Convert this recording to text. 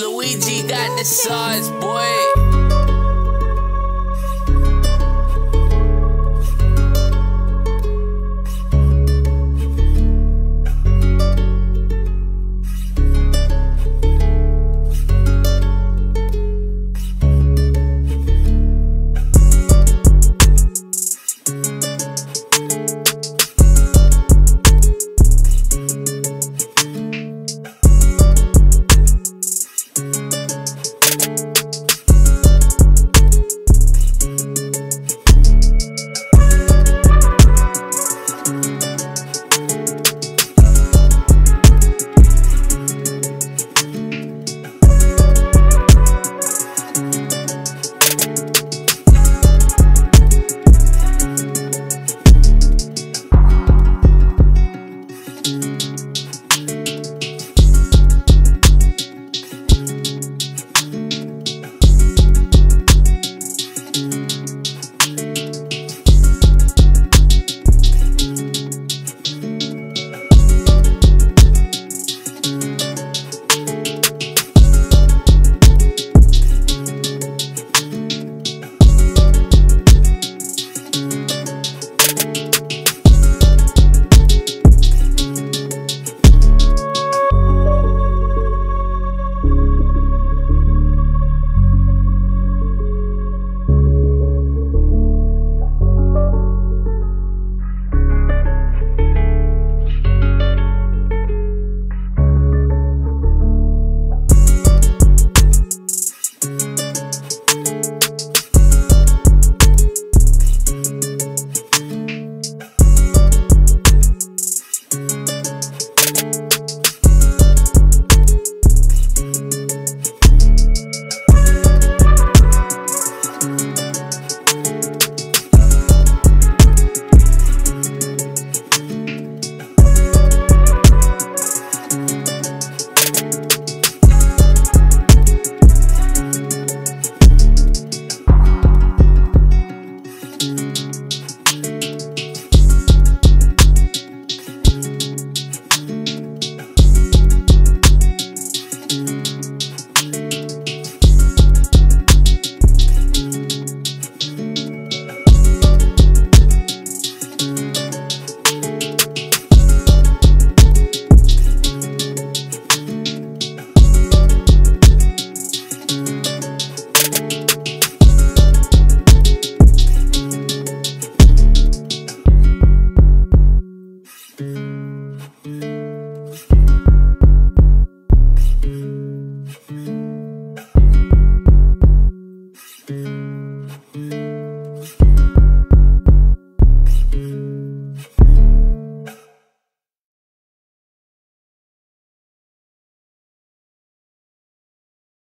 Luigi got the sauce, boy.